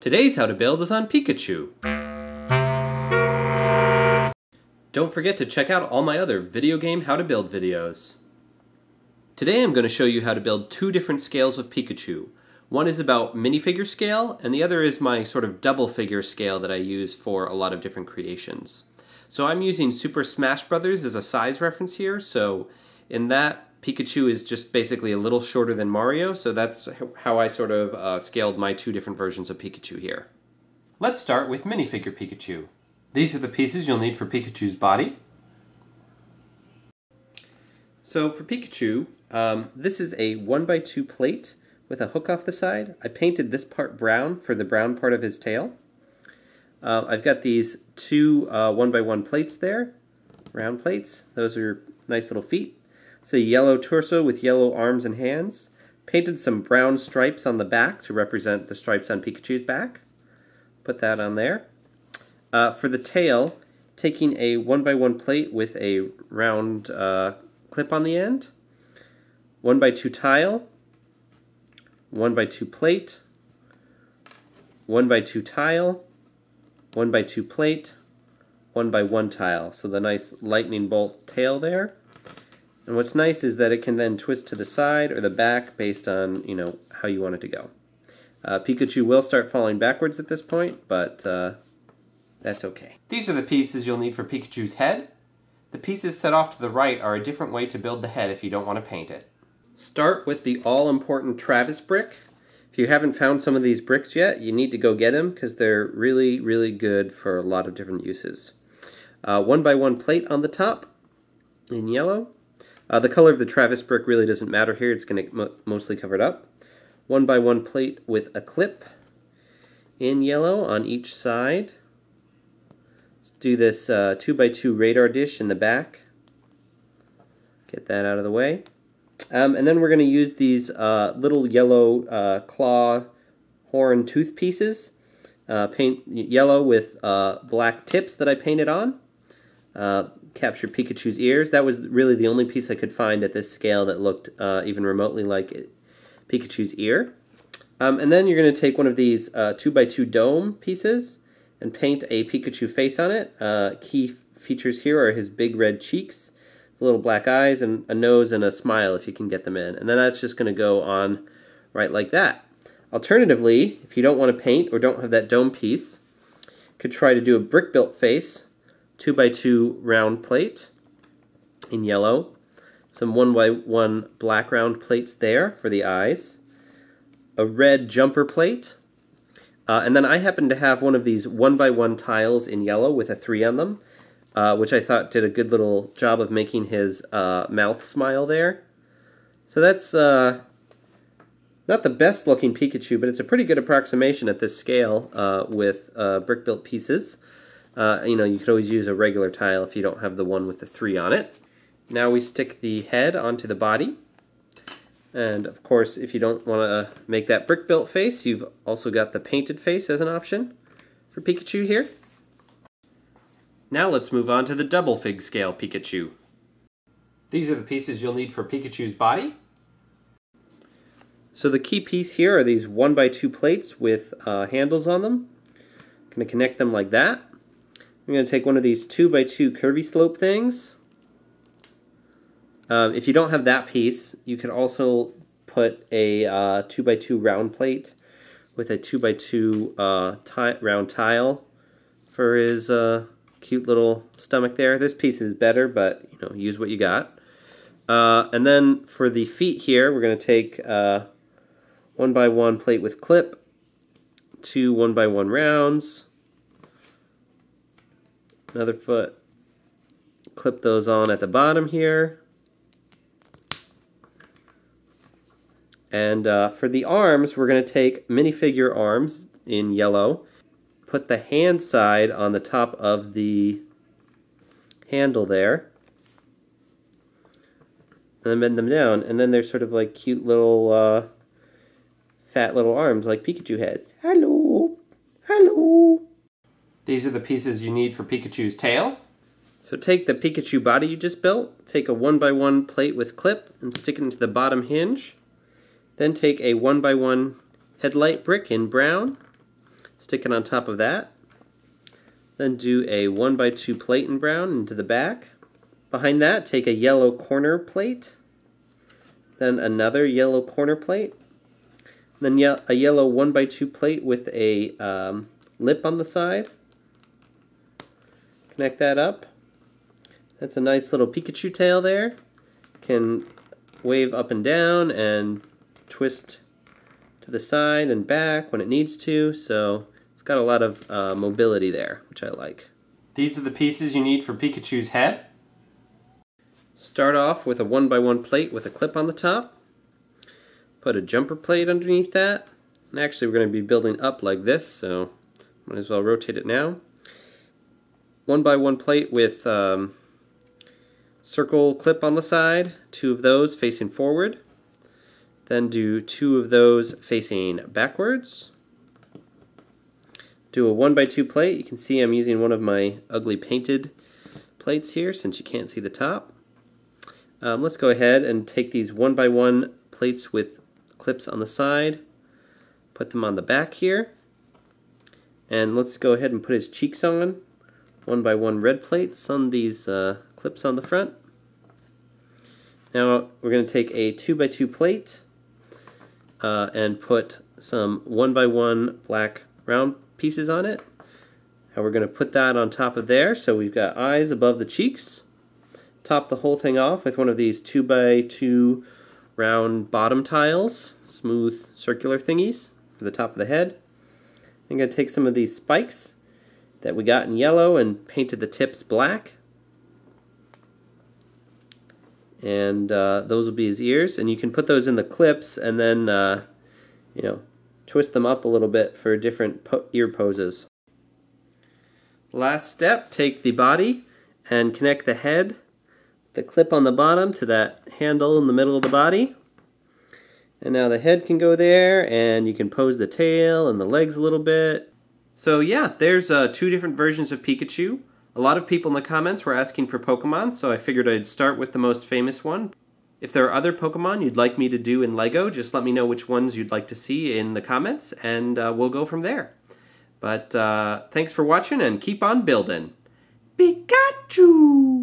Today's how to build is on Pikachu. Don't forget to check out all my other video game how to build videos. Today I'm going to show you how to build two different scales of Pikachu. One is about minifigure scale, and the other is my sort of double figure scale that I use for a lot of different creations. So I'm using Super Smash Brothers as a size reference here, so in that Pikachu is just basically a little shorter than Mario, so that's how I sort of uh, scaled my two different versions of Pikachu here. Let's start with minifigure Pikachu. These are the pieces you'll need for Pikachu's body. So for Pikachu, um, this is a 1x2 plate with a hook off the side. I painted this part brown for the brown part of his tail. Uh, I've got these two uh, 1x1 plates there, round plates. Those are nice little feet. It's a yellow torso with yellow arms and hands. Painted some brown stripes on the back to represent the stripes on Pikachu's back. Put that on there. Uh, for the tail, taking a one by one plate with a round uh, clip on the end. One by two tile. One by two plate. One by two tile. One by two plate. One by one tile. So the nice lightning bolt tail there. And what's nice is that it can then twist to the side or the back based on, you know, how you want it to go. Uh, Pikachu will start falling backwards at this point, but uh, that's okay. These are the pieces you'll need for Pikachu's head. The pieces set off to the right are a different way to build the head if you don't want to paint it. Start with the all-important Travis brick. If you haven't found some of these bricks yet, you need to go get them because they're really, really good for a lot of different uses. Uh, one by one plate on the top in yellow. Uh, the color of the Travis brick really doesn't matter here. It's going to mo mostly it up. One by one plate with a clip in yellow on each side. Let's do this uh, 2 by 2 radar dish in the back. Get that out of the way. Um, and then we're going to use these uh, little yellow uh, claw horn tooth pieces. Uh, paint yellow with uh, black tips that I painted on. Capture Pikachu's ears. That was really the only piece I could find at this scale that looked uh, even remotely like it, Pikachu's ear. Um, and then you're going to take one of these uh, 2x2 dome pieces and paint a Pikachu face on it. Uh, key features here are his big red cheeks, little black eyes, and a nose and a smile if you can get them in. And then that's just going to go on right like that. Alternatively, if you don't want to paint or don't have that dome piece, could try to do a brick built face 2 by 2 round plate in yellow. Some 1 by 1 black round plates there for the eyes. A red jumper plate. Uh, and then I happen to have one of these 1 by 1 tiles in yellow with a 3 on them, uh, which I thought did a good little job of making his uh, mouth smile there. So that's uh, not the best looking Pikachu, but it's a pretty good approximation at this scale uh, with uh, brick built pieces. Uh, you know, you could always use a regular tile if you don't have the one with the three on it. Now we stick the head onto the body. And of course, if you don't want to make that brick built face, you've also got the painted face as an option for Pikachu here. Now let's move on to the double fig scale Pikachu. These are the pieces you'll need for Pikachu's body. So the key piece here are these 1 by 2 plates with uh, handles on them. Going to connect them like that. I'm going to take one of these 2 by 2 curvy slope things. Um, if you don't have that piece, you can also put a uh, 2 by 2 round plate with a 2 by 2 uh, round tile for his uh, cute little stomach there. This piece is better, but you know, use what you got. Uh, and then for the feet here, we're going to take one by one plate with clip, two one by one rounds, another foot. Clip those on at the bottom here. And uh, for the arms, we're going to take minifigure arms in yellow, put the hand side on the top of the handle there, and then bend them down. And then they're sort of like cute little, uh, fat little arms like Pikachu has. Hello! Hello! These are the pieces you need for Pikachu's tail. So take the Pikachu body you just built, take a one by one plate with clip and stick it into the bottom hinge. Then take a one by one headlight brick in brown stick it on top of that. Then do a 1 by 2 plate in brown into the back. Behind that, take a yellow corner plate. Then another yellow corner plate. Then ye a yellow 1 by 2 plate with a um, lip on the side. Connect that up. That's a nice little Pikachu tail there. Can wave up and down and twist to the side and back when it needs to, so it's got a lot of uh, mobility there, which I like. These are the pieces you need for Pikachu's head. Start off with a one by one plate with a clip on the top. Put a jumper plate underneath that. And actually we're going to be building up like this, so might as well rotate it now. One by one plate with um, circle clip on the side, two of those facing forward. Then do two of those facing backwards. Do a one by two plate. You can see I'm using one of my ugly painted plates here since you can't see the top. Um, let's go ahead and take these one by one plates with clips on the side, put them on the back here, and let's go ahead and put his cheeks on. One by one red plates on these uh, clips on the front. Now we're going to take a 2 by 2 plate uh, and put some 1 by 1 black round pieces on it. And we're going to put that on top of there so we've got eyes above the cheeks. Top the whole thing off with one of these 2 by 2 round bottom tiles, smooth circular thingies for the top of the head. I'm going to take some of these spikes that we got in yellow and painted the tips black and uh, those will be his ears and you can put those in the clips and then uh, you know twist them up a little bit for different po ear poses. Last step, take the body and connect the head, the clip on the bottom to that handle in the middle of the body. And now the head can go there and you can pose the tail and the legs a little bit. So yeah, there's uh, two different versions of Pikachu. A lot of people in the comments were asking for Pokemon, so I figured I'd start with the most famous one. If there are other Pokemon you'd like me to do in LEGO, just let me know which ones you'd like to see in the comments, and uh, we'll go from there. But uh, thanks for watching, and keep on building. Pikachu!